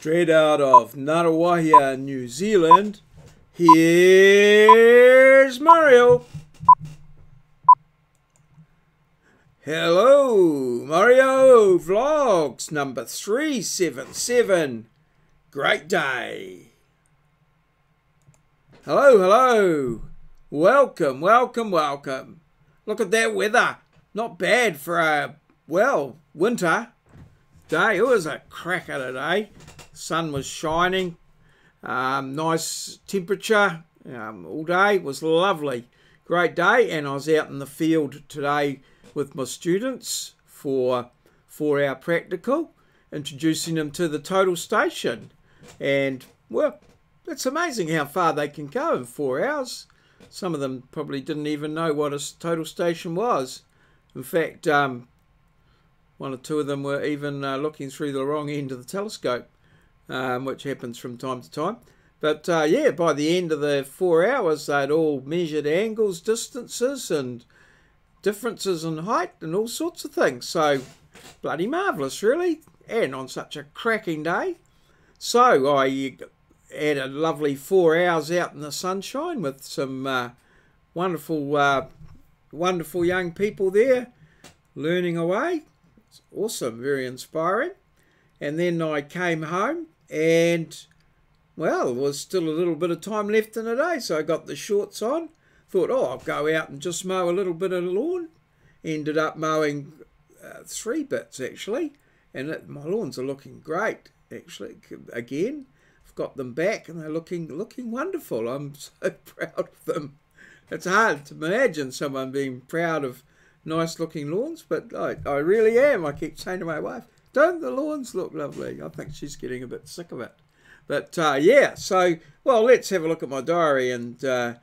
Straight out of Ngaruawahia, New Zealand, here's Maurieo. Hello, Maurieo Vlogs number 377. Great day. Hello, hello. Welcome, welcome, welcome. Look at that weather. Not bad for a, well, winter day. It was a cracker today. Sun was shining. Um, nice temperature um, all day. It was lovely. Great day. And I was out in the field today with my students for four hour practical, introducing them to the total station. And, well, it's amazing how far they can go in four hours. Some of them probably didn't even know what a total station was. In fact, um, one or two of them were even uh, looking through the wrong end of the telescope, um, which happens from time to time. But uh, yeah, by the end of the four hours, they'd all measured angles, distances, and differences in height, and all sorts of things. So bloody marvellous, really, and on such a cracking day. So I had a lovely four hours out in the sunshine with some uh, wonderful uh, wonderful young people there learning away. It's awesome, very inspiring. And then I came home and, well, there was still a little bit of time left in the day, so I got the shorts on. Thought, oh, I'll go out and just mow a little bit of lawn. Ended up mowing uh, three bits actually, and it, my lawns are looking great actually. Again, I've got them back and they're looking looking wonderful. I'm so proud of them it's hard to imagine someone being proud of nice looking lawns, but I, I really am. I keep saying to my wife, don't the lawns look lovely? I think she's getting a bit sick of it. But uh, yeah, so, well, let's have a look at my diary and uh,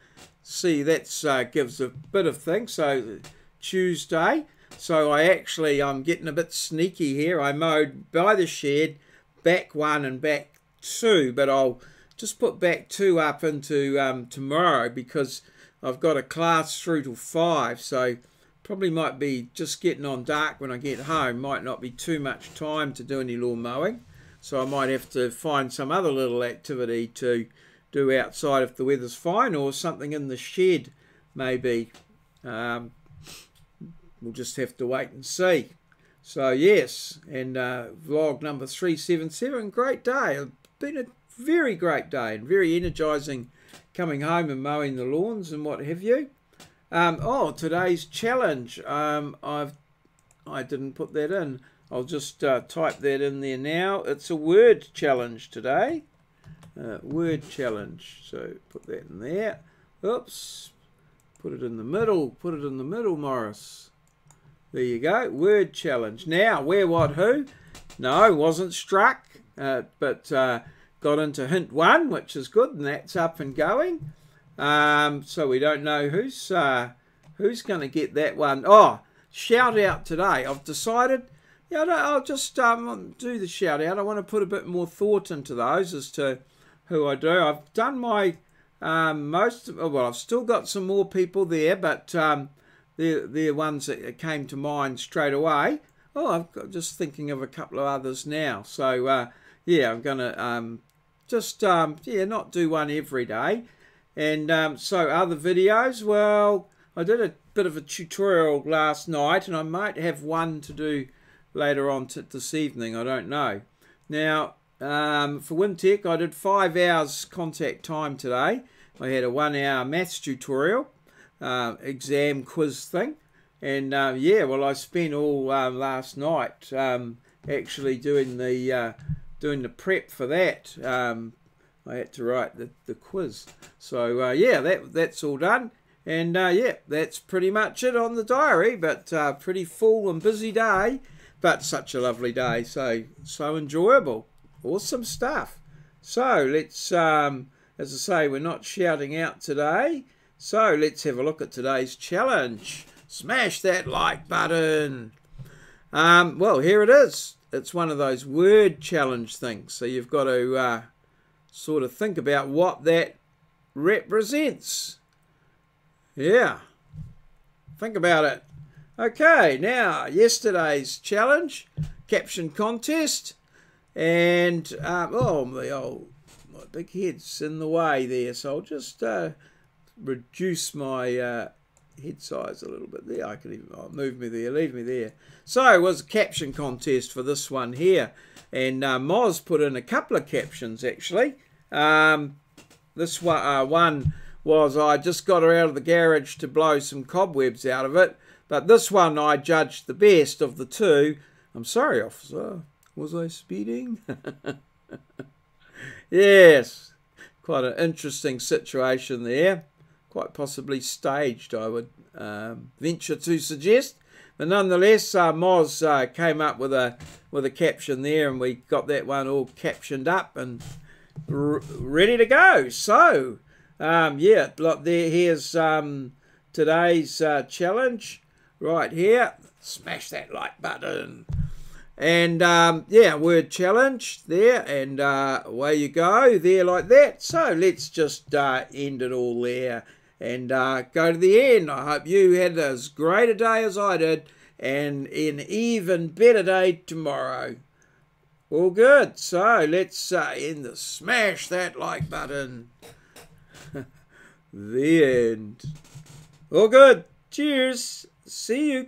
see. That uh, gives a bit of things. So, Tuesday. So, I actually, I'm getting a bit sneaky here. I mowed by the shed, back one and back two, but I'll just put back two up into um, tomorrow because I've got a class through till five, so probably might be just getting on dark when I get home. Might not be too much time to do any lawn mowing, so I might have to find some other little activity to do outside if the weather's fine, or something in the shed maybe. Um, we'll just have to wait and see. So yes, and uh, vlog number 377, great day. It's been a very great day and very energising coming home and mowing the lawns and what have you. Um, oh, today's challenge. Um, I've I didn't put that in. I'll just uh, type that in there now. It's a word challenge today. Uh, word challenge. So put that in there. Oops. Put it in the middle. Put it in the middle, Morris. There you go. Word challenge. Now, where, what, who? No, wasn't struck. Uh, but uh, got into hint one, which is good, and that's up and going. Um, so we don't know who's uh, who's going to get that one. Oh, shout out today. I've decided, yeah, I'll just um, do the shout out. I want to put a bit more thought into those as to who I do. I've done my um, most. Of well, I've still got some more people there, but um, they're they're ones that came to mind straight away. Oh, I'm just thinking of a couple of others now. So uh, yeah, I'm gonna um, just um, yeah not do one every day and um, so other videos well I did a bit of a tutorial last night and I might have one to do later on this evening I don't know now um, for Wintec I did five hours contact time today I had a one hour maths tutorial uh, exam quiz thing and uh, yeah well I spent all uh, last night um, actually doing the uh, doing the prep for that. Um, I had to write the, the quiz. So uh, yeah, that that's all done. And uh, yeah, that's pretty much it on the diary. But uh, pretty full and busy day, but such a lovely day. So so enjoyable, awesome stuff. So let's, um, as I say, we're not shouting out today. So let's have a look at today's challenge. Smash that like button. Um, well, here it is it's one of those word challenge things. So you've got to uh, sort of think about what that represents. Yeah. Think about it. Okay, now yesterday's challenge, caption contest. And, um, oh, my old my big head's in the way there, so I'll just uh, reduce my uh, head size a little bit there. I can even oh, move me there, leave me there. So it was a caption contest for this one here. And uh, Moz put in a couple of captions actually. Um, this one, uh, one was I just got her out of the garage to blow some cobwebs out of it. But this one I judged the best of the two. I'm sorry, officer. Was I speeding? yes. Quite an interesting situation there quite possibly staged, I would um, venture to suggest. But nonetheless, uh, Moz uh, came up with a with a caption there, and we got that one all captioned up and ready to go. So, um, yeah, look there. Here's um, today's uh, challenge right here. Smash that like button. And um, yeah, word challenge there, and uh, away you go there like that. So let's just uh, end it all there and uh, go to the end. I hope you had as great a day as I did and an even better day tomorrow. All good. So let's uh, end the smash that like button. the end. All good. Cheers. See you.